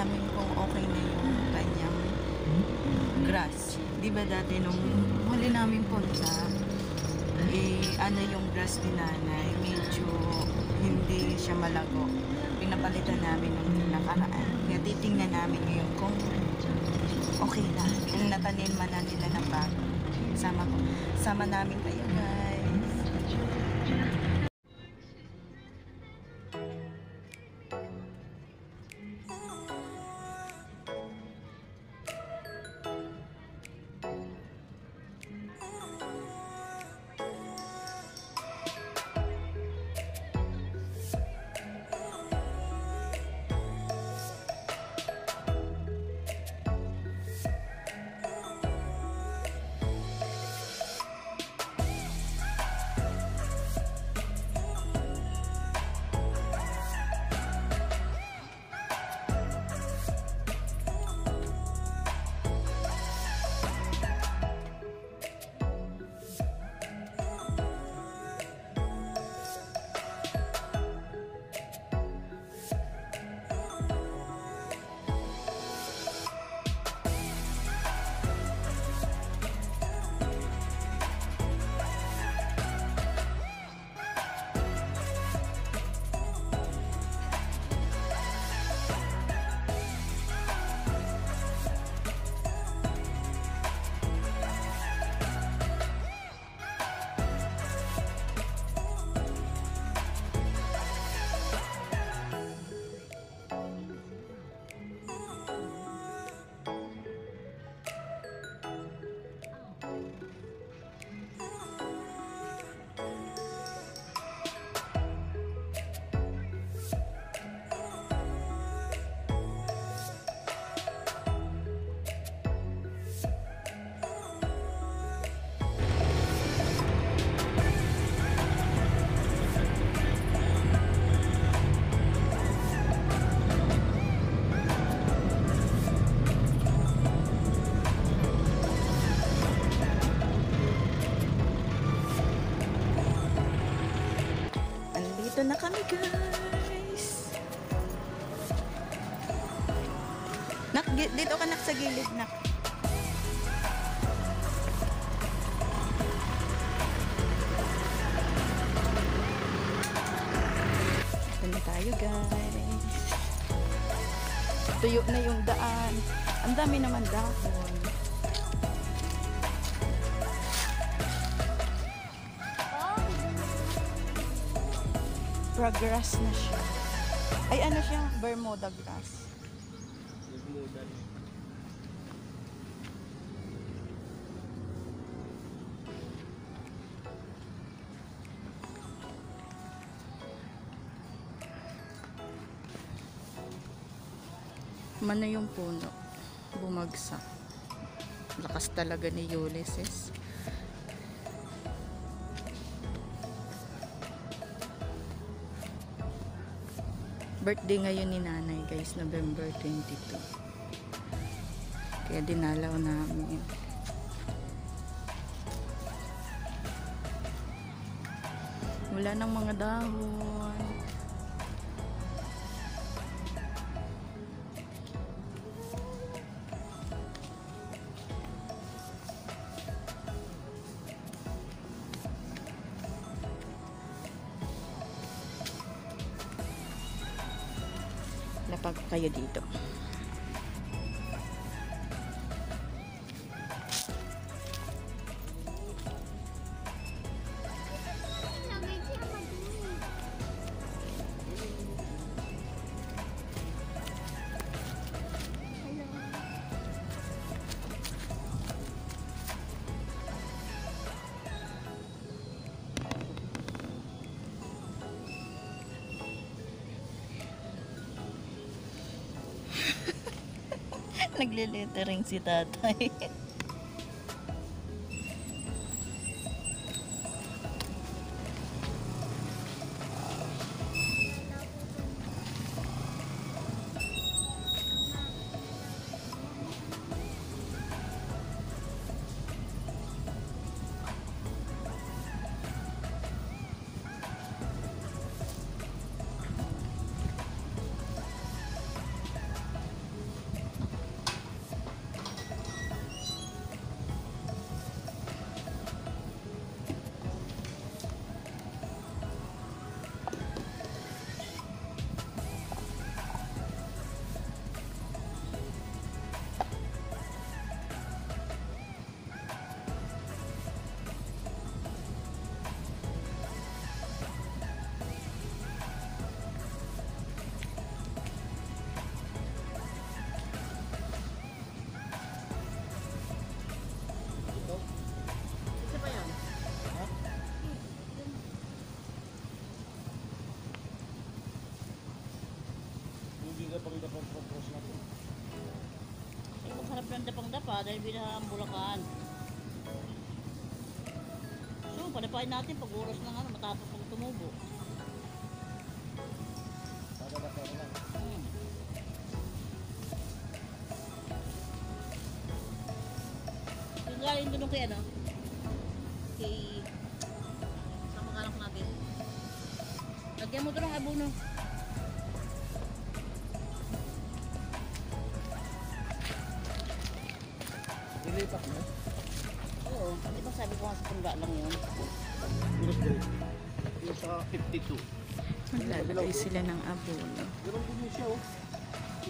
namin kung okay na yung kanyang hmm? grass. Di ba dati nung huli namin punta, eh, ano yung grass ni nanay, medyo hindi siya malago. Pinapalitan namin nung nakaraan. Kaya titingnan namin ngayon kung okay na. Yung nataniman na nila ng bago. Sama, ko. sama namin kayo guys. Guys. Nak, dito ka nak sa gilid nak. Na tayo guys. Tuyo na yung daan. Ang dami naman dahon. Progress na siya. Ay ano siya? Bermuda grass. Nagmudan. Mano yung puno. Bumagsak. Lakas talaga ni Ulysses. Birthday ngayon ni nanay guys, November 22. Kaya dinalaw namin. Wala nang mga dahon. Lapag kayo dito. Nagle-lettering si tatay. dapang-dapa dahil binaha ang Bulacan. So, panapain natin pag oras ng ano, matapos pag tumubo. Hmm. Yung galing doon kay ano? Kay... Sa mag-anak natin. Lagyan mo doon ng abono. Maglalagay sila ng abono. Ganun din siya oh.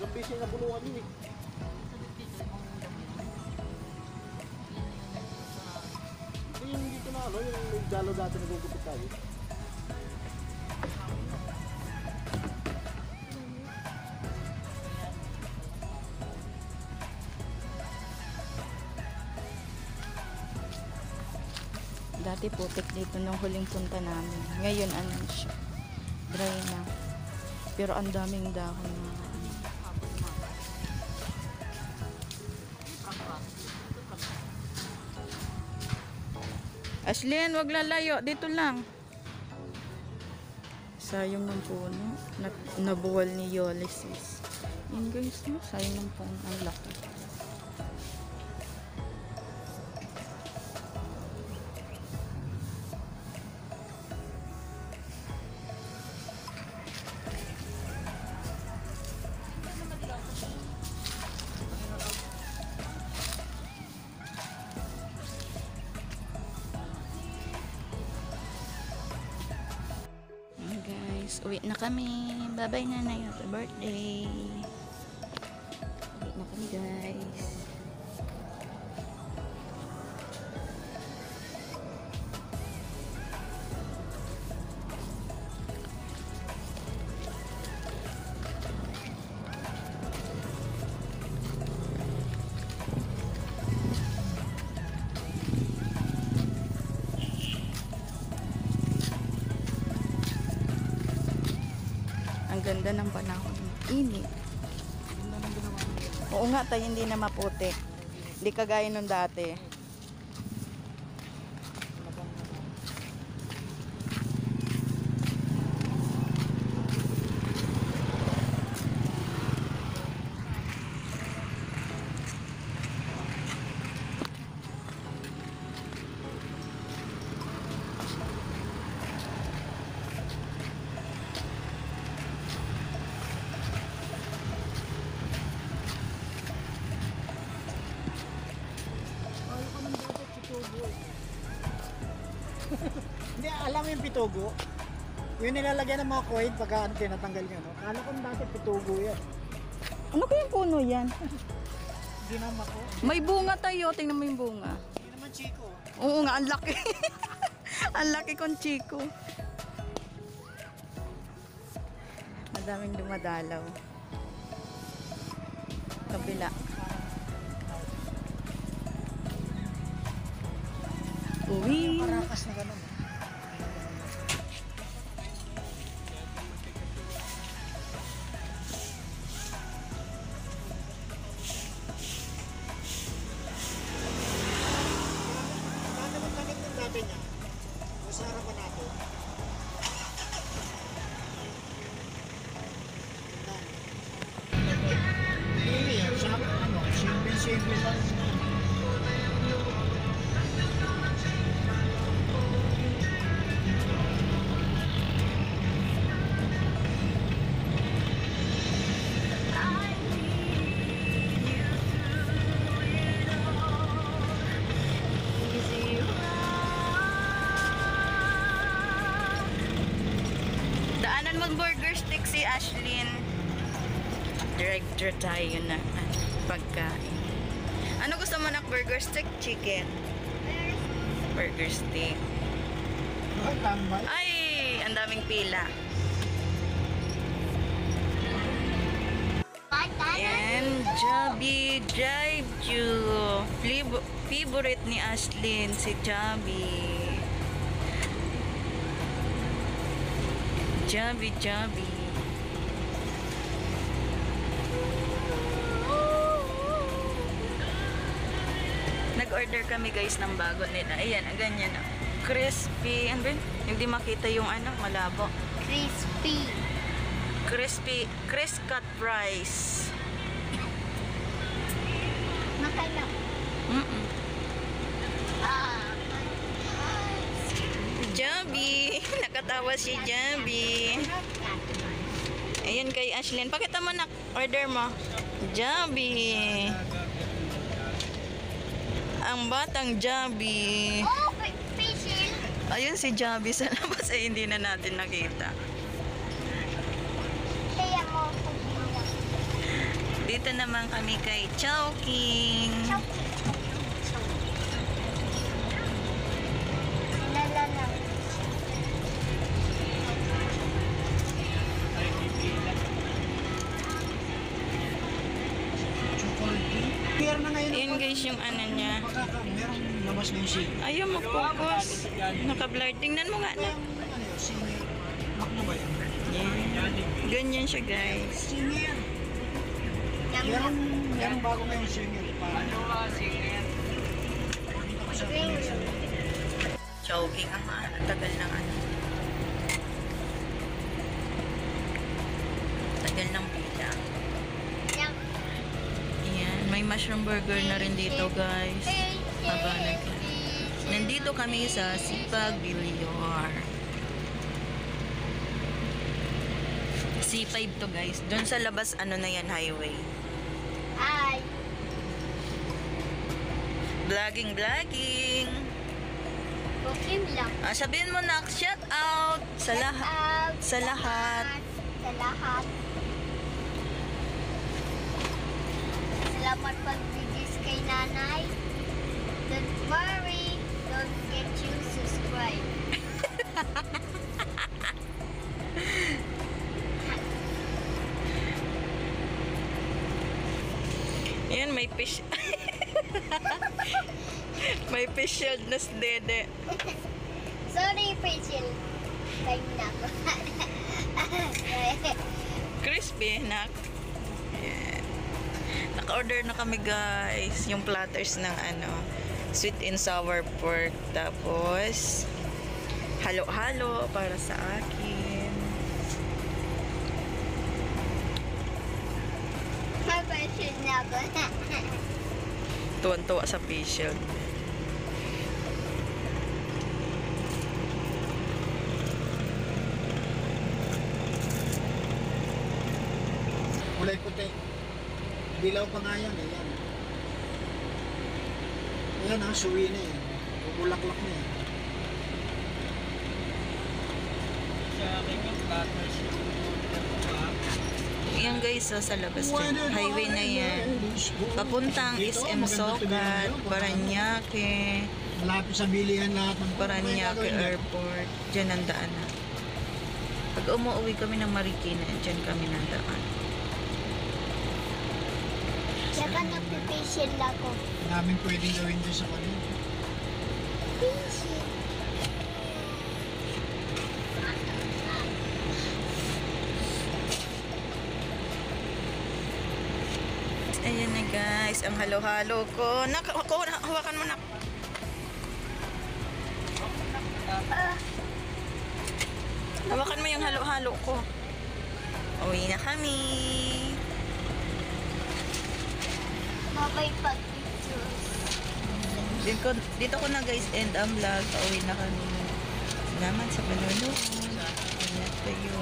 Ilang beses na bulungan yun eh. Yung dito na ano, yung may galo dati nagugupit tayo. Dati putik dito nung huling punta namin. Ngayon ano siya. Dry na. Pero ang daming dahon na ano. Ashlyn, wag lalayo. Dito lang. Sayang ng puno. Na, nabuwal ni Ulysses. Yun guys, no? sayang ng puno. Ang laki. Guys, uwi na kami. Bye-bye nanay. Happy birthday. Ganda ng panahon. Init. Oo nga tayo hindi na maputik. Hindi kagaya nung dati. Hindi, alam mo yung pitugo? Yung nilalagyan ng mga coin pagka ano, tinatanggal nyo, no? Kala ko dati pitugo yan. Ano kayang puno yan? Hindi naman ako. May bunga tayo. Tingnan mo yung bunga. Hindi naman chiko. Oo nga, ang laki. ang laki kong chiko. Madaming dumadalaw. Kabila. Uwi. Parakas na ganun. O sa harapan natin? Daanan mag burger stick si Ashlyn. Director tayo na pagkain. Ano gusto mo nak burger stick? Chicken. Burger stick. Ay, ang daming pila. And Jabi Drive. Fliv- Favorite ni Ashlyn si Jabi. Jabi, Jabi. Nag-order kami guys ng bago nila. Ayan, ganyan. ah. Crispy. Ano ba yun? Hindi makita yung ano, malabo. Crispy. Crispy, crisp cut fries. Makailang. Mm-mm. Ah. Jabi! Nakatawa si Jabi. Ayan kay Ashlyn. Pakita mo na order mo. Jabi. Ang batang Jabi. Oh, facial. Ayun si Jabi sa labas ay hindi na natin nakita. Dito naman kami kay Chowking. Lala Na ngayon. Ayan guys yung ano niya. Na. Ayaw mag-focus. Naka-blur. Tingnan mo nga na. Ano yun, yun? Yan. Ganyan siya guys. Meron, meron bago ngayong singer. Ano ba singer? Chowking ang tagal ng ano. Tagal ng pila. Yang Ayan, may mushroom burger na rin dito guys. Haba na Nandito kami sa Sipag Bilyar. C5 to guys. Doon sa labas, ano na yan, highway. Ay. Vlogging, vlogging. Booking lang. Ah, sabihin mo na, shout out sa lahat. Sa lahat. Sa lahat. Salamat pag-videos kay nanay. Don't worry. Don't get you subscribe. Ayan, may fish. may fish shield na si dede. Sorry, Rachel. Time na ako. Crispy, nak. Ayan. Naka-order na kami guys. Yung platters ng ano, sweet and sour pork. Tapos, halo-halo para sa akin. May question na. Tuwan-tuwa sa fish Dilaw pa nga yan. Ayan. Ayan ha, suwi na yan. Bubulaklak na yan. Yan guys, oh, sa labas dyan. Highway na yan. Papuntang SM Sokat, Paranaque, Malapit sa bilihan lahat ng Paranaque Airport. Diyan ang daan na. Pag umuwi kami ng Marikina, dyan kami nandaan. Saka nagpipacial ako. Namin pwedeng gawin dyan sa kanila. Facial. Ayan na guys, ang halo-halo ko. Nak, ako, hawakan mo na. Hawakan mo yung halo-halo ko. Uwi na kami. Mabay pag-pictures. Dito, dito ko na guys end ang vlog. Pauwi na kami. Salamat sa panonood. Ingat kayo.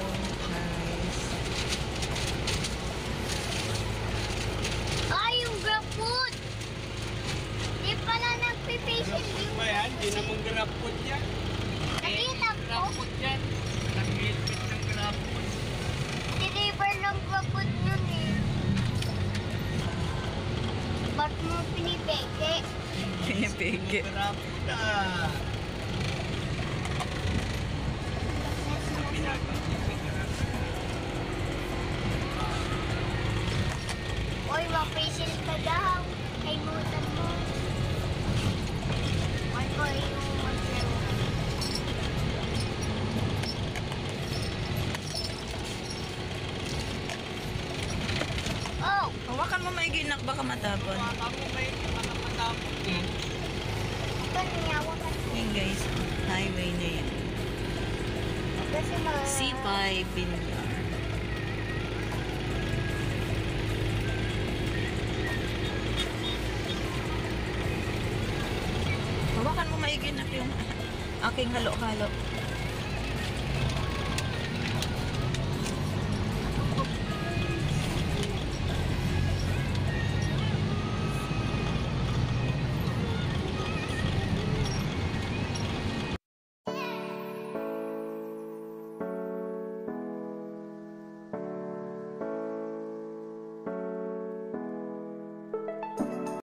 Oy, ma-facial ka daw. Kay mutan mo. Ay, ko yung. Oh, Hawakan mo may ginak baka matapon. Ako may matapot eh. niya, hawakan mo. Yan guys, highway na yan. Kasi ma... C5 Binyar. Hawakan mo maigi na yung aking halo-halo.